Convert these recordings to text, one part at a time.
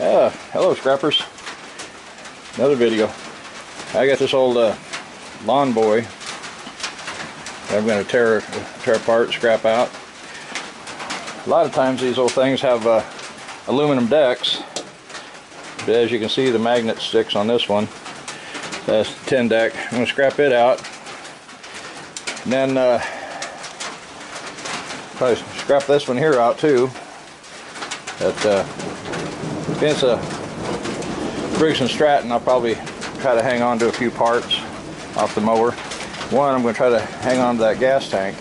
Uh, hello scrappers. Another video. I got this old uh, Lawn-Boy. I'm going to tear tear apart, scrap out. A lot of times these old things have uh, aluminum decks. But as you can see, the magnet sticks on this one. That's tin deck. I'm going to scrap it out. And then uh, probably scrap this one here out too. That uh, it's a Briggs & Stratton. I'll probably try to hang on to a few parts off the mower. One, I'm going to try to hang on to that gas tank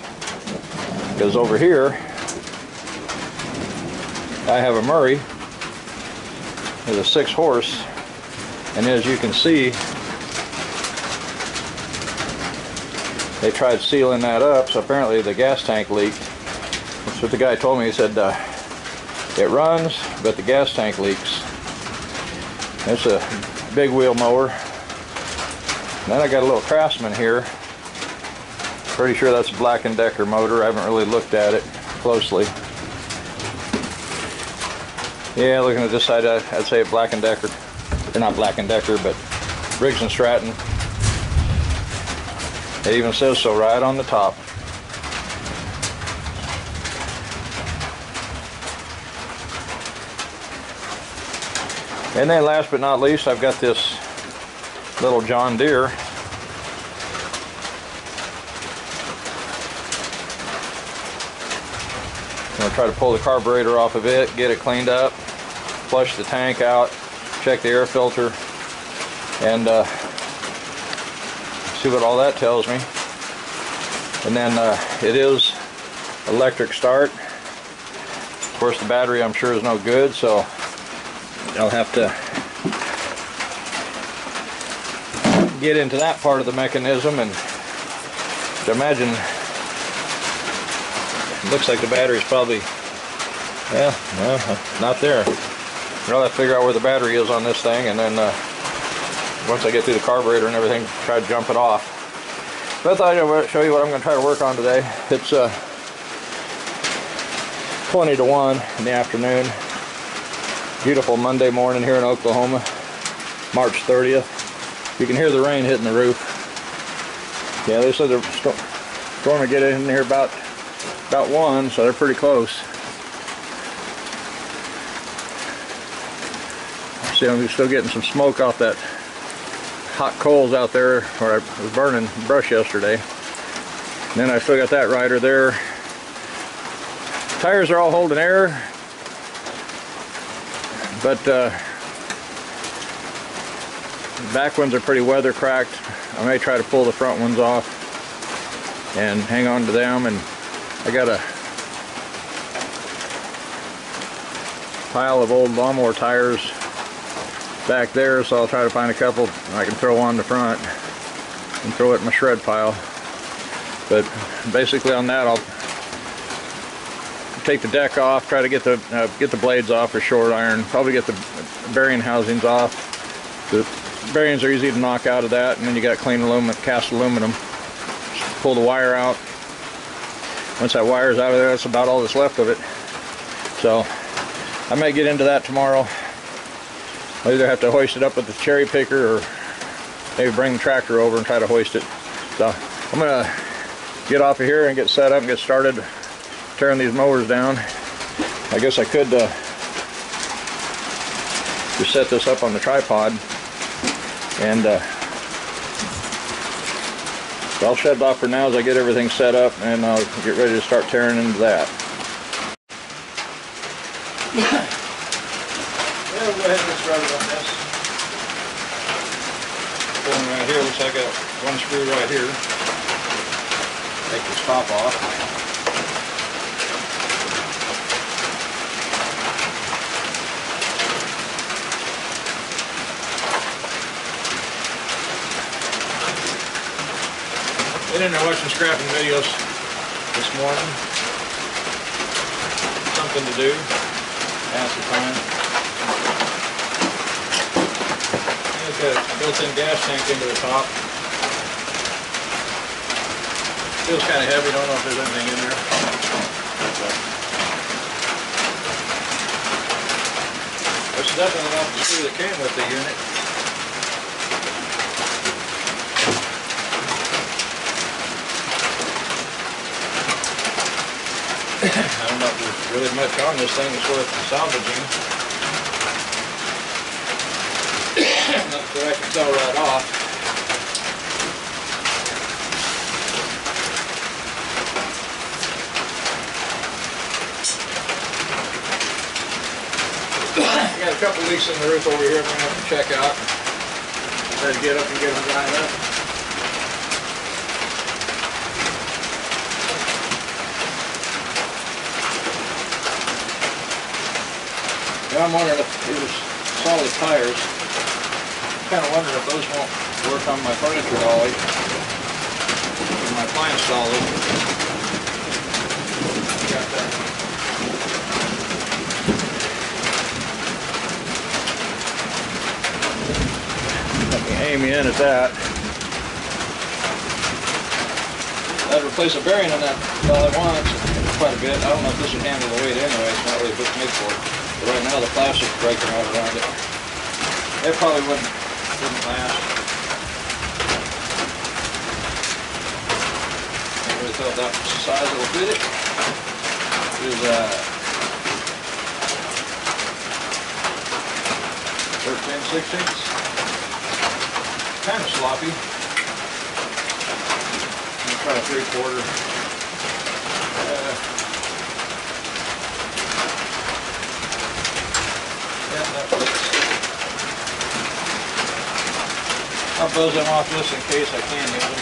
because over here I have a Murray with a six horse and as you can see they tried sealing that up so apparently the gas tank leaked that's what the guy told me he said uh, it runs but the gas tank leaks it's a big wheel mower then I got a little Craftsman here pretty sure that's a Black & Decker motor I haven't really looked at it closely yeah, looking at this side, I'd say Black & Decker. They're not Black & Decker, but Briggs & Stratton. It even says so right on the top. And then last but not least, I've got this little John Deere. I'm to try to pull the carburetor off of it, get it cleaned up flush the tank out, check the air filter, and uh, see what all that tells me. And then uh, it is electric start. Of course the battery I'm sure is no good, so I'll have to get into that part of the mechanism and imagine looks like the battery's probably yeah, well, not there. I'll have to figure out where the battery is on this thing and then uh, once I get through the carburetor and everything, try to jump it off. But I thought I'd show you what I'm going to try to work on today. It's uh, 20 to 1 in the afternoon. Beautiful Monday morning here in Oklahoma, March 30th. You can hear the rain hitting the roof. Yeah, they said they're going to get in here about about 1, so they're pretty close. See, I'm still getting some smoke off that hot coals out there where I was burning brush yesterday. And then I still got that rider there. Tires are all holding air, but uh, back ones are pretty weather cracked. I may try to pull the front ones off and hang on to them. And I got a pile of old lawnmower tires back there so I'll try to find a couple I can throw on the front and throw it in my shred pile but basically on that I'll take the deck off try to get the uh, get the blades off with short iron probably get the bearing housings off. The bearings are easy to knock out of that and then you got clean aluminum cast aluminum. Just pull the wire out. Once that wire is out of there that's about all that's left of it. So I may get into that tomorrow. I'll either have to hoist it up with the cherry picker or maybe bring the tractor over and try to hoist it. So I'm gonna get off of here and get set up and get started tearing these mowers down. I guess I could uh, just set this up on the tripod and uh, I'll shut it off for now as I get everything set up and I'll get ready to start tearing into that. Yeah, we'll go ahead and get started on this. One right here, looks like I got one screw right here. Take the stop off. In there watching scrapping videos this morning. Something to do. Pass the time. It's got a built-in gas tank into the top. Feels kind of heavy, don't know if there's anything in there. It's definitely not the screw that came with the unit. I don't know if there's really much on this thing that's worth salvaging. Not that I can tell right off. I got a couple leaks in the roof over here I'm gonna have to check out. Better get up and get them dried up. I'm wondering if it was solid tires. Kind of wondering if those won't work on my furniture dolly. With my pine solid. Got that. Let me aim you in at that. I'd replace a bearing in that all at once, quite a bit. I don't know if this would handle the weight anyway, it's not really what's made for it. But right now the plastic's breaking right around it. It probably wouldn't, wouldn't last. I really thought that was the size that will fit it. Is uh thirteen sixteenths. Kind of sloppy. I'm try a three quarter. Uh, yeah, that fits. I'll buzz them off just in case I can use them.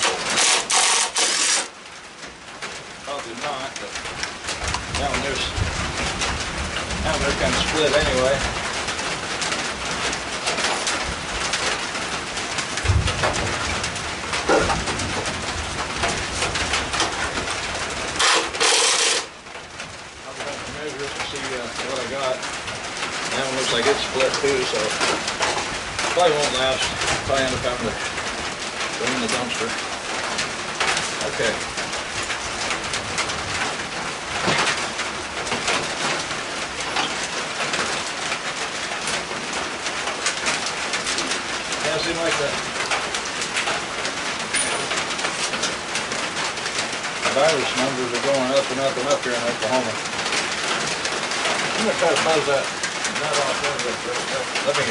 Probably not, but that one there's, that one they're kind of split anyway. I'll go back and measure it and see uh, what I got. That like it's split too, so probably won't last. Probably end up having to go in the dumpster. Okay. Yeah, it like the virus numbers are going up and up and up here in Oklahoma. I'm gonna try to buzz that nut off there, let me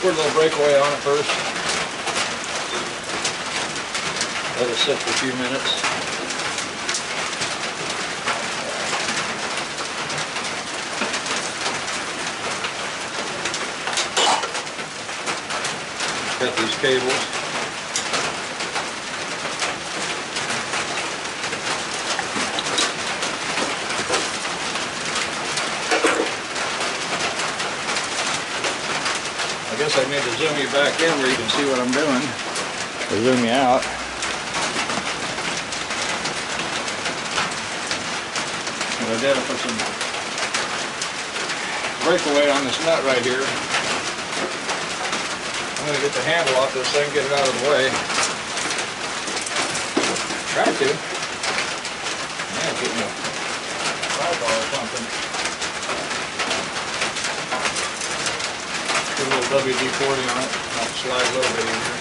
Put a little breakaway on it first. Let it sit for a few minutes. Got these cables. I I need to zoom you back in where you can see what I'm doing. Or zoom you out. What I did, I put some breakaway on this nut right here. I'm gonna get the handle off this thing, get it out of the way. Try to. Man, it's getting a tripod or something. Put a little WD-40 on it, I'll slide a little bit easier.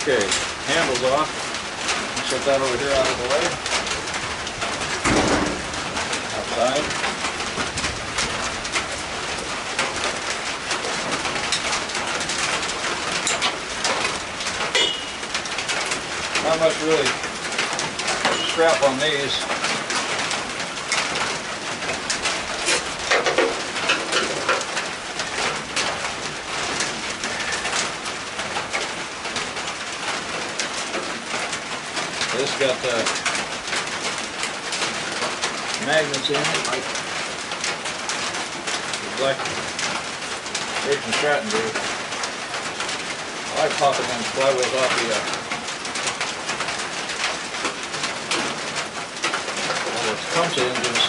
Okay, handles off. Set that over here out of the way. Outside. Not much really strap on these. This got the magnets in it, like H and Stratton do. I like popping them flywheels off the uh, Tecumseh engines.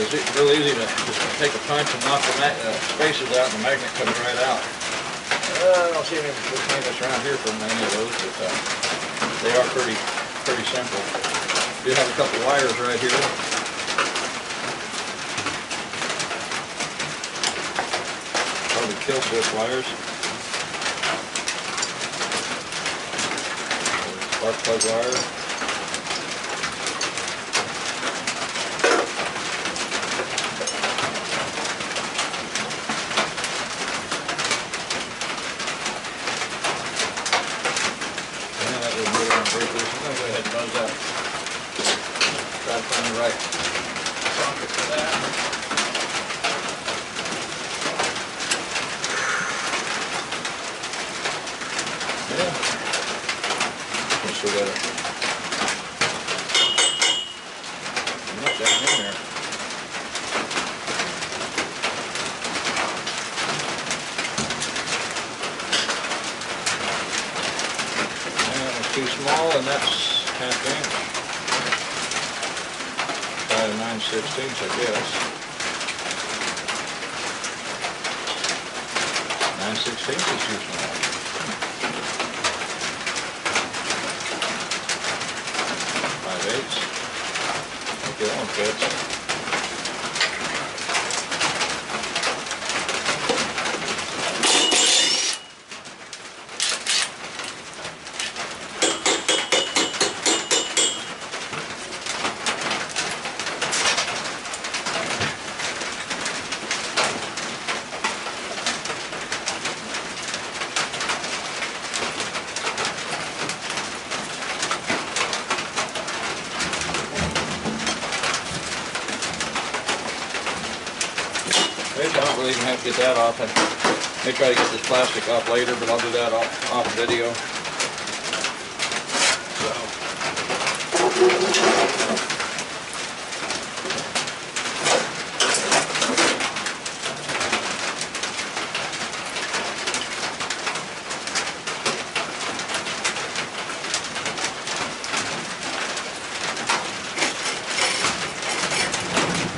It's real easy to just take a punch and knock the uh, spaces out and the magnet comes right out. Uh, I don't see any magnets around here for many of those, but uh, they are pretty, pretty simple. Do have a couple wires right here. Probably kill switch wires. Spark plug wire. Yeah, that would move on very loose. I'm buzz that. Try to find the right socket for that. Yeah. We got it. Too small, and that's half inch. By nine sixteenths, I guess. Nine sixteenths is. Five eighths. Okay, that one fits. Maybe I don't really even have to that off. I may try to get this plastic off later, but I'll do that off, off video. So.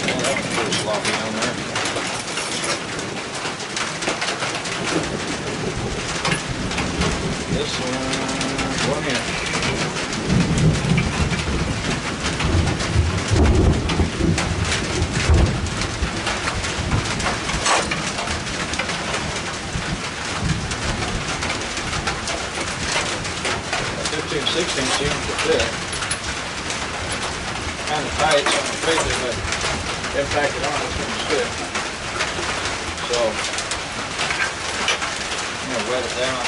Well, that one's pretty sloppy down there. This one, one inch. Fifteen, sixteen seems to fit. Tight, so I'm afraid that if I impact it on, it's gonna stick. So, I'm gonna wet it down.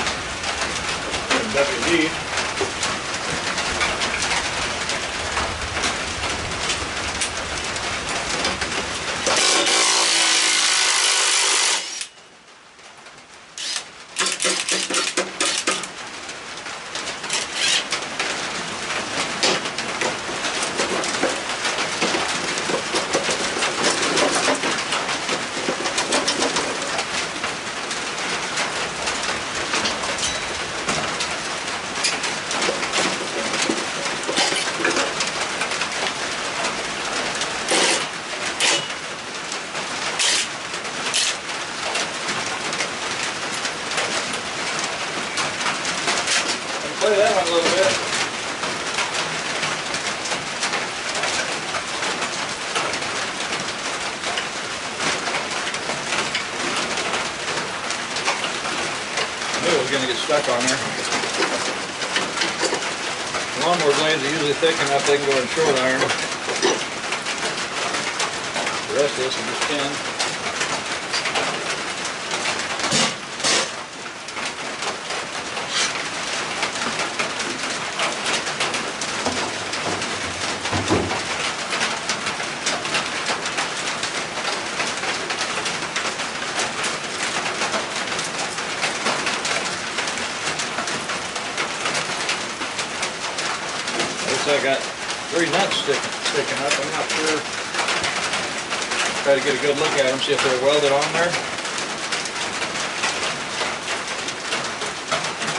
Play that one a little bit. I knew it was gonna get stuck on there. Lawnmower blades are usually thick enough they can go in short iron. The rest of this is just tin. Looks like I got three nuts sticking, sticking up. I'm not sure. Try to get a good look at them, see if they're welded on there.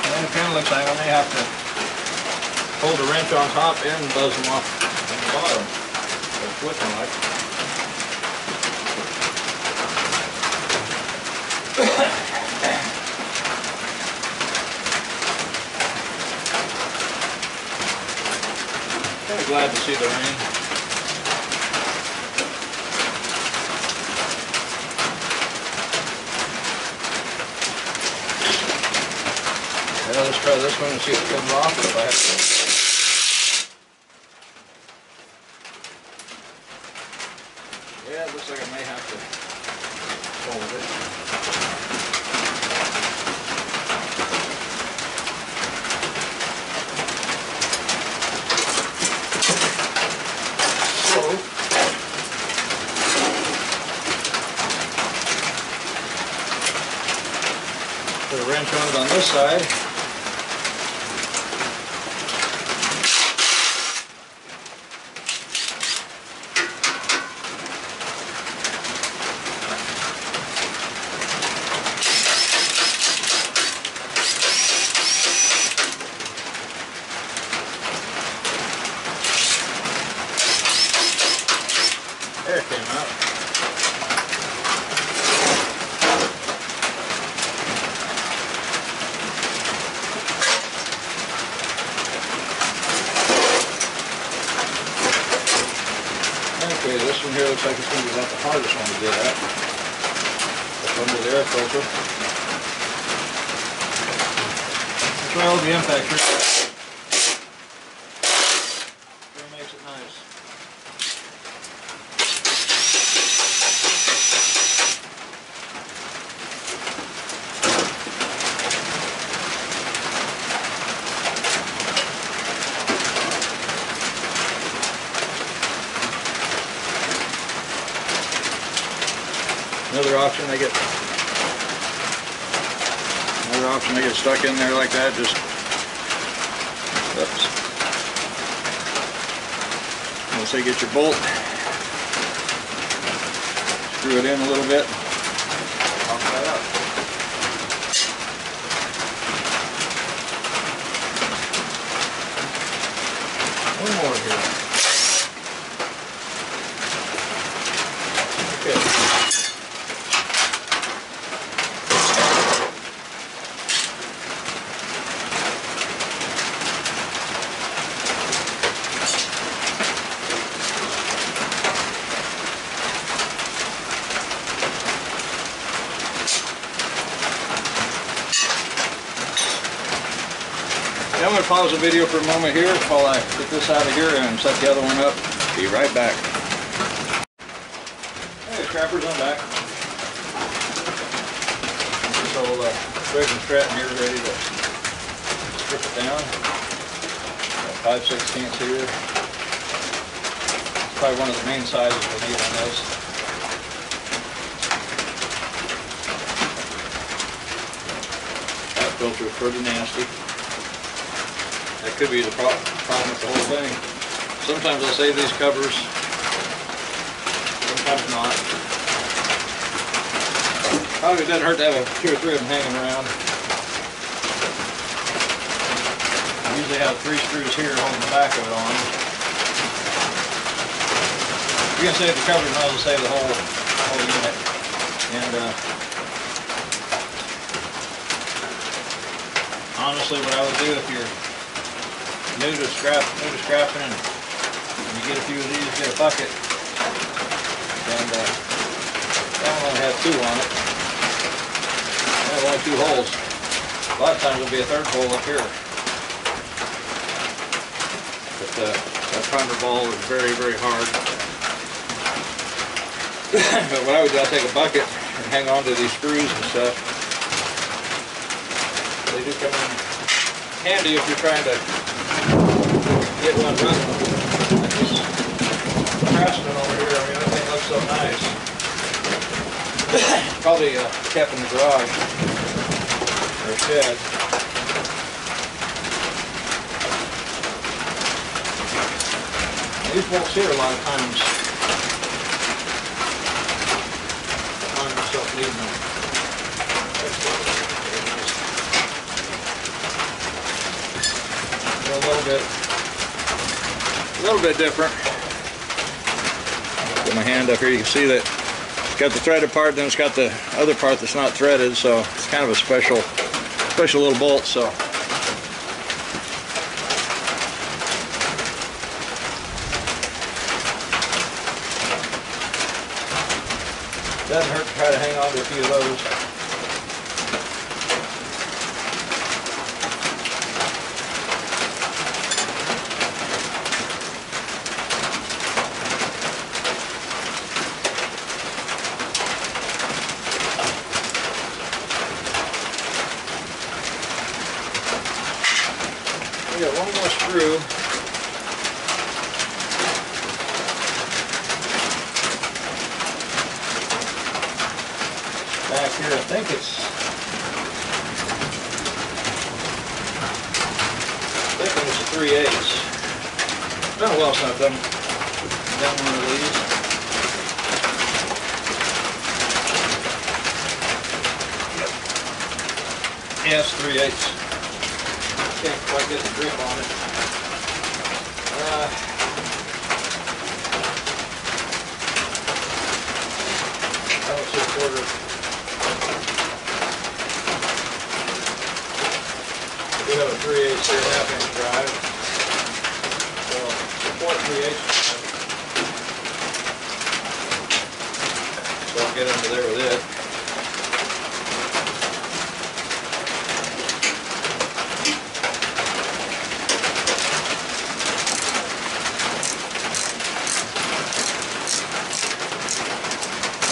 And it kind of looks like I may have to hold the wrench on top and buzz them off on the bottom. They're flipping like. Glad to see the rain. Yeah, let's try this one and see if it comes off. If I have to. Yeah, it looks like I may have to fold it. So, put a wrench on it on this side. There it came out. Okay, this one here looks like it's going to be about the hardest one to get at. Up under the air filter. Try all the impact here. Sure makes it nice. Another option, they get another option, they get stuck in there like that. Just oops. Once they get your bolt, screw it in a little bit. Pop that up. One more here. Okay. Yeah, I'm going to pause the video for a moment here while I get this out of here and set the other one up. Be right back. Hey, scrappers, I'm back. This old uh, and Stratton here ready to strip it down. Got 5 16ths here. It's probably one of the main sizes we need on this. That filter is pretty nasty. Could be the pro- problem with the whole thing. Sometimes I'll save these covers, sometimes not. Probably doesn't hurt to have a two or three of them hanging around. I usually have three screws here holding the back of it on. If you're gonna save the covers, might as well save the whole, whole unit. And, uh, honestly, what I would do if you're new to scrap, new to scrapping, and you get a few of these, get a bucket, and uh, that one only has two on it. Has only two holes. A lot of times there'll be a third hole up here. But uh, that primer ball is very, very hard. but what I would do, I'll take a bucket and hang on to these screws and stuff. They do come in handy if you're trying to get one running. This Craftsman over here, I mean, that thing looks so nice. Probably uh, kept in the garage or shed. These bolts here, a lot of times, I find myself needing them. A little bit, a little bit different. Get my hand up here, you can see that it's got the threaded part, then it's got the other part that's not threaded, so it's kind of a special, special little bolt, so. Doesn't hurt to try to hang on to a few of those. Here, half inch drive. So, support eighths. So I'll get under there with it.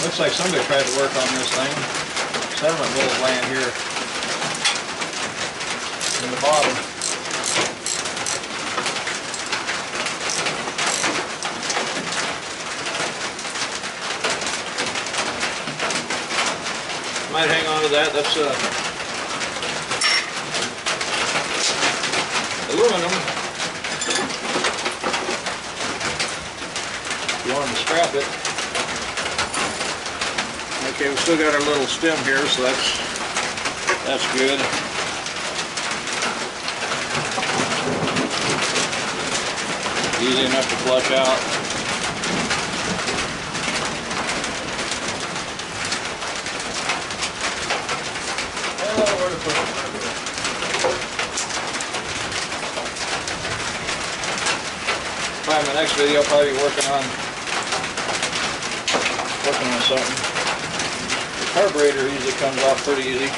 Looks like somebody tried to work on this thing. Settlement bullet laying here in the bottom. To that. That's uh, aluminum. If you want to scrap it. Okay, we've still got our little stem here, so that's that's good. Easy enough to flush out. Where to? Probably my next video, I'll probably be working on working on something. The carburetor usually comes off pretty easy.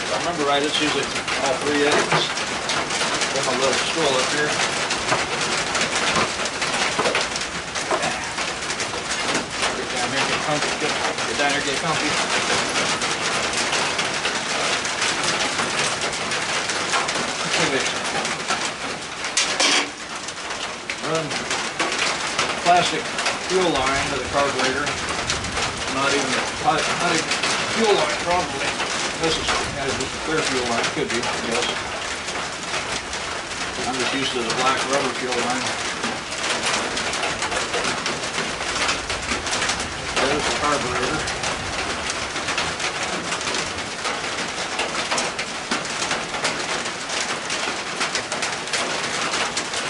If I remember right, it's usually all three eighths. Got my little stool up here. Get down here, get comfy, get, down here, get comfy. Run plastic fuel line to the carburetor. Not even a, not, fuel line probably. This is just a clear fuel line, could be, I guess. I'm just used to the black rubber fuel line. There's the carburetor.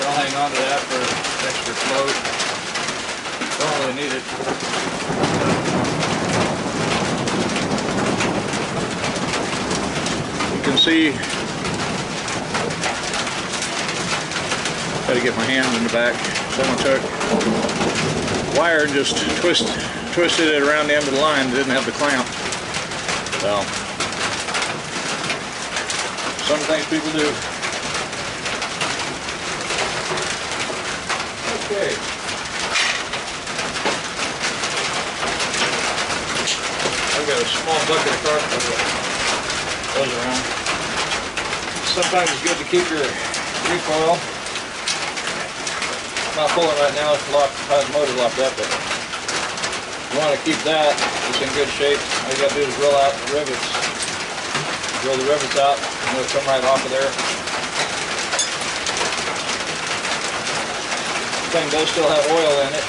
I'll hang on to that for extra float. Don't really need it. You can see, gotta get my hand in the back. Someone took wire and just twist, twisted it around the end of the line, didn't have the clamp. So, some things people do. Okay. I've got a small bucket of that goes around. Sometimes it's good to keep your recoil. I'm not pulling right now, it's locked, the motor's locked up, but you want to keep that, it's in good shape. All you gotta do is drill out the rivets. Drill the rivets out, and they'll come right off of there. thing does still have oil in it.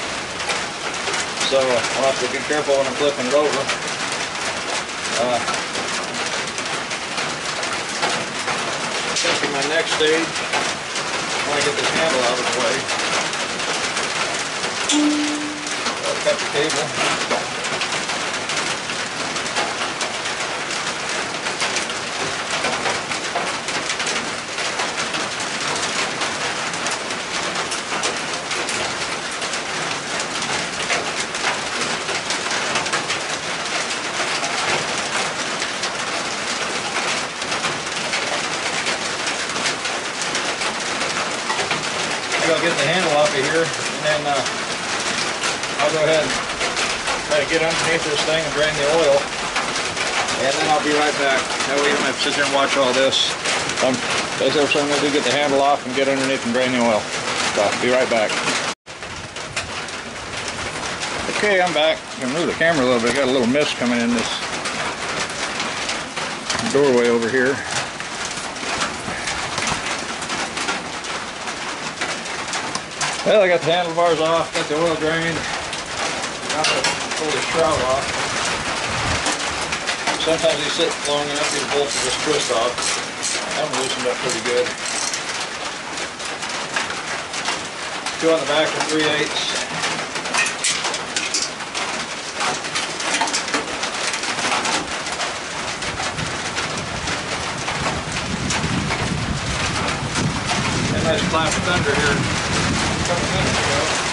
So I'll have to be careful when I'm flipping it over. Uh, my next stage, I want to get this handle out of the way. I'll cut the cable. get the handle off of here, and then uh, I'll go ahead and try to get underneath this thing and drain the oil. And then I'll be right back. That way you don't have to sit there and watch all this. Um, that's what I'm going to do, get the handle off and get underneath and drain the oil. So, I'll be right back. Okay, I'm back. I can move the camera a little bit. Got a little mist coming in this doorway over here. Well, I got the handlebars off, got the oil drained, pull the shroud off. Sometimes they sit long enough, these bolts will just twist off. I'm loosened up pretty good. Two on the back are 3 eighths. Nice clap of thunder here a couple minutes ago.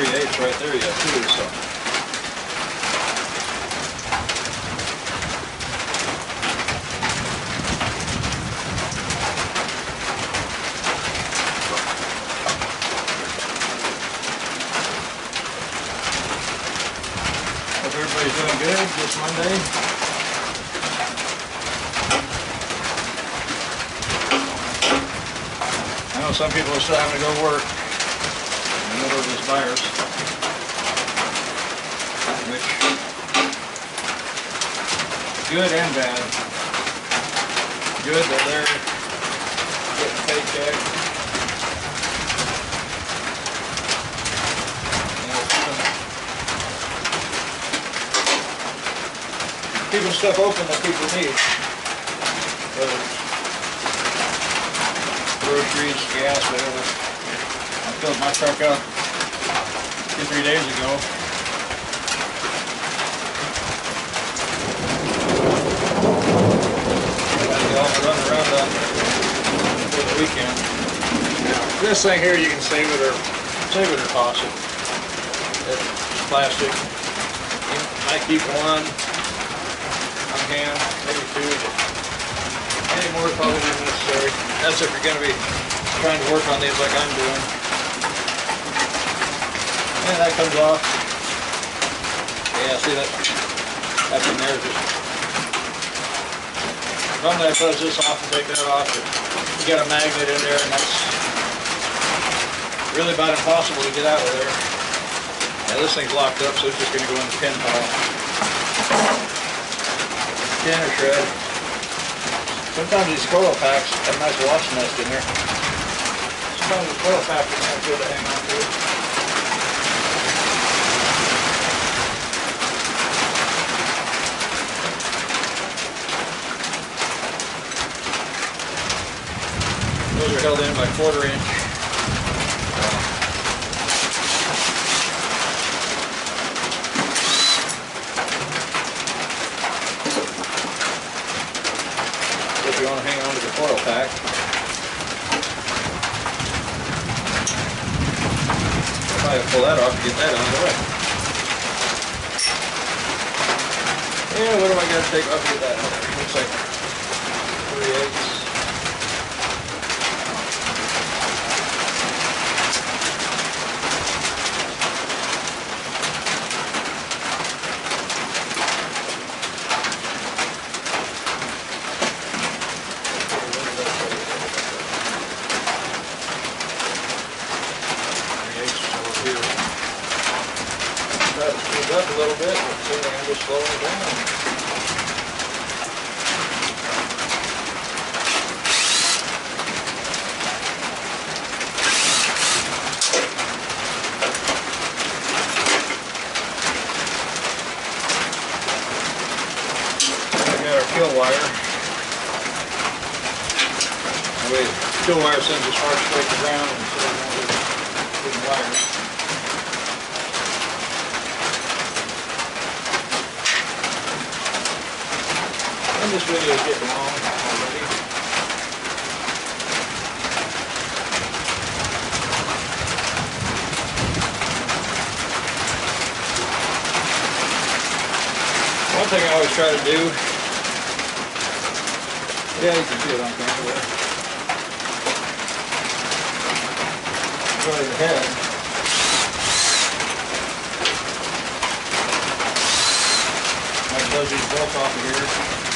3 eighths right there yet too, so. Hope everybody's doing good this Monday. I know some people are still having to go work virus. Which, good and bad. Good that they're getting paycheck. Keeping- Keeping stuff open that people need. Whether it's groceries, gas, whatever. I filled my truck up three days ago. Around for the weekend. This thing here, you can save it or save it or toss it. It's plastic. You might keep one on hand, maybe two, any more is probably necessary. That's if you're gonna be trying to work on these like I'm doing. And that comes off. Yeah, see that, that's in there just. Normally I close this off and take that off, but you got a magnet in there and that's really about impossible to get out of there. Yeah, this thing's locked up, so it's just gonna go in the pin pile. Pin or shred. Sometimes these coil packs have a nice wash nest in there. Sometimes the coil pack is not good to hang on to. Those are held in by quarter inch. If you want to hang on to the coil pack. Probably pull that off to get that out of the way. Yeah, what do I gotta take off to get that? Looks like three eighths. Three eighths is over here. Try to speed up a little bit, but see if I can just slow it down. We got our kill wire. That way, steel wire sends as far straight to ground instead of all these wooden wires. And this video is getting long already. One thing I always try to do, yeah, you can see it on camera there. Go to the head. Like those these bolts off of here.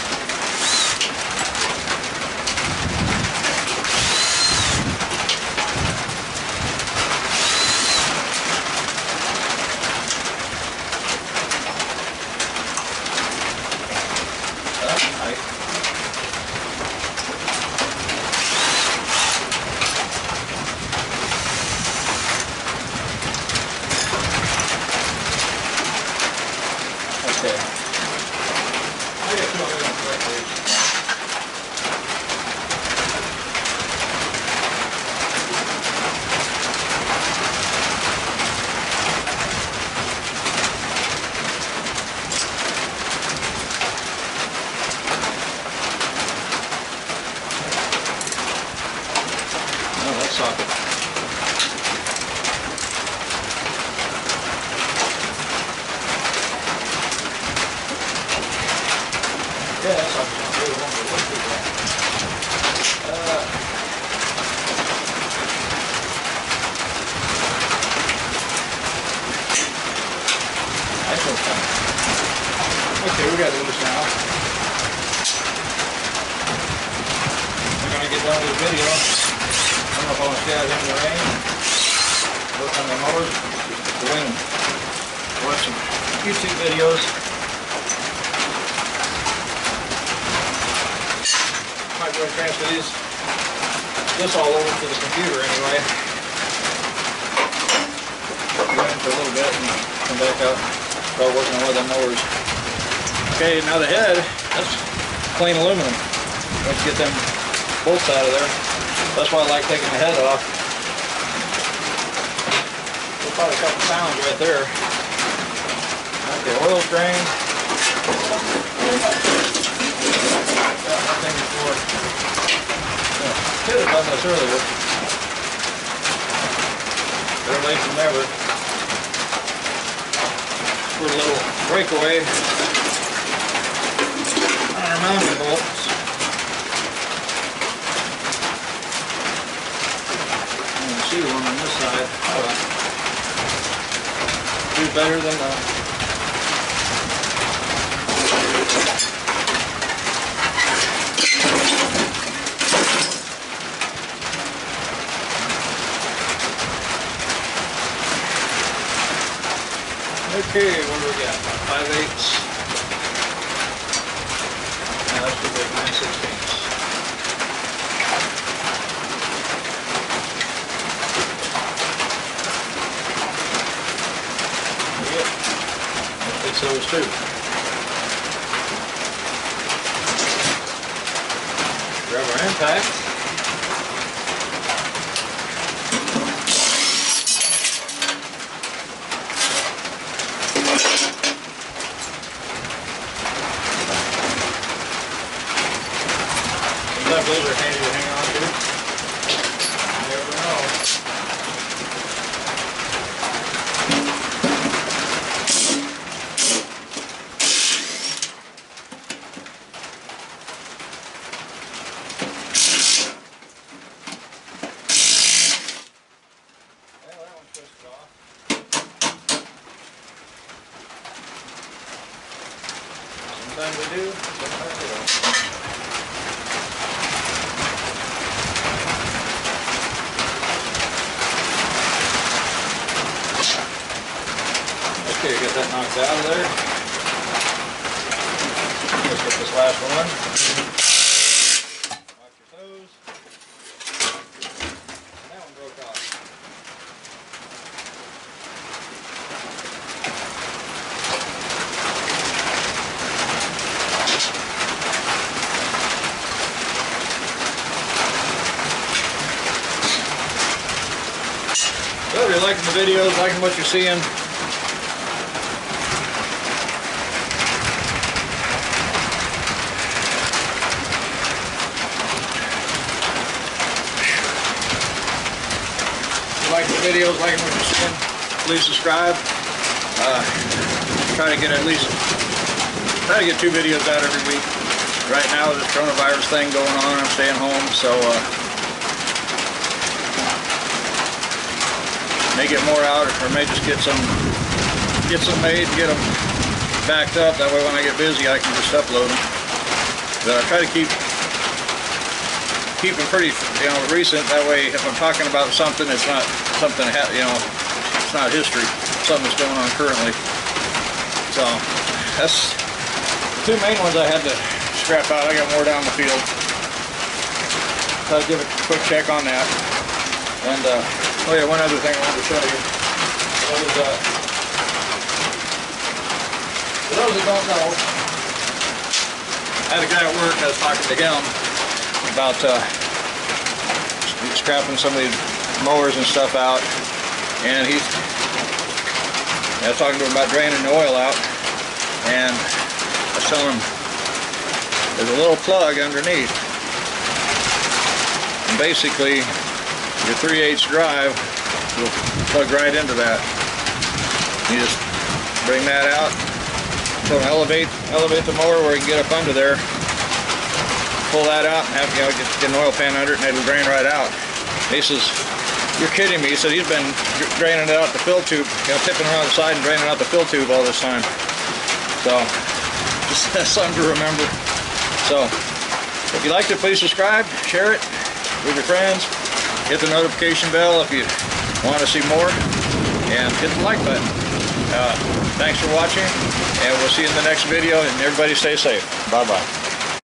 Bolts out of there, that's why I like taking the head off. There's probably a couple pounds right there. Okay, oil's drained. Got my thing before. Yeah, Could have done this earlier. Better late than never. Put a little breakaway ah, on our mounting bolts. On this side. Do better than that. Okay, what do we got? Five eighths. Now that's the big nine sixteenths. Yep. That fits those too. Grab impact. Sometimes those are handy to hang on to. You never know. Well, that one's twisted off. Sometimes they do, sometimes they don't. Okay, get that knocked out of there. Let's get this last one. Watch your toes. That one broke off. liking the videos, liking what you're seeing. Like the videos, liking what you're seeing, please subscribe. Uh, try to get at least try to get two videos out every week. Right now, the coronavirus thing going on, I'm staying home, so uh, may get more out, or may just get some get some made, get them backed up. That way, when I get busy, I can just upload them. But I try to keep keep them pretty, you know, recent. That way, if I'm talking about something, it's not something, you know, it's not history. Something that's going on currently. So that's the two main ones I had to scrap out. I got more down the field. So I'll give a quick check on that. And uh, oh yeah, one other thing I wanted to show you. What is uh, for those that don't know, I had a guy at work that was talking to him about uh, scrapping some of these mowers and stuff out, and he's I was talking to him about draining the oil out, and I was telling him there's a little plug underneath. And basically, your 3 8 drive will plug right into that. You just bring that out, so elevate elevate the mower where you can get up under there, pull that out, and have you know get, get an oil pan under it, and it'll drain right out. He says, "You're kidding me." He said he's been draining it out the fill tube, you know, tipping around the side and draining out the fill tube all this time. So, just something to remember. So, if you liked it, please subscribe, share it with your friends, hit the notification bell if you want to see more, and hit the like button. Uh, thanks for watching, and we'll see you in the next video, and everybody stay safe. Bye-bye.